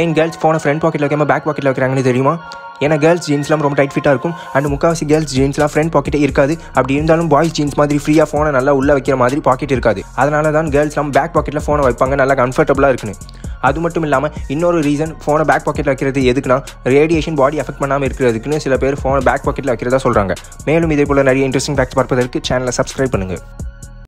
ஏன் கேர்ள்ஸ் ஃபோனை ஃப்ரண்ட் பாக்கெட்டில் வைக்காம பேக் பாக்கெட்டில் வைக்கிறாங்கன்னு தெரியுமா? ஏன்னா கேர்ள்ஸ் ஜீன்ஸ்லாம் ரொம்ப டைட் ஃபிட்டாக இருக்கும். அண்ட் முக்கால்வாசி கேர்ள்ஸ் ஜீன்ஸ்லாம் ஃப்ரண்ட் பாக்கெட்டே இருக்காது. அப்படி இருந்தாலும் பாய்ஸ் ஜீன்ஸ் மாதிரி ஃப்ரீயாக ஃபோனை நல்லா உள்ளே வைக்கிற மாதிரி பாக்கெட் இருக்காது. அதனால தான் கேர்ள்ஸ்லாம் பேக் பாக்கெட்டில் ஃபோனை வைப்பாங்க. நல்லா கம்ஃபர்டபுளாக இருக்குன்னு. அது மட்டும் இல்லாமல் இன்னொரு ரீசன் ஃபோனை பேக் பாக்கெட்டில் வைக்கிறது எதுக்குன்னா ரேடியேஷன் பாடி அஃபெக்ட் பண்ணாமல் இருக்கிறதுக்குன்னு சில பேர் ஃபோனை பேக் பாக்கெட்டில் வைக்கிறதா சொல்கிறாங்க மேலும் இதே போல் நிறைய இன்ட்ரெஸ்டிங் ஃபேக்ட்ஸ் பார்ப்பதற்கு சேனலை சப்ஸ்கிரைப் பண்ணுங்கள்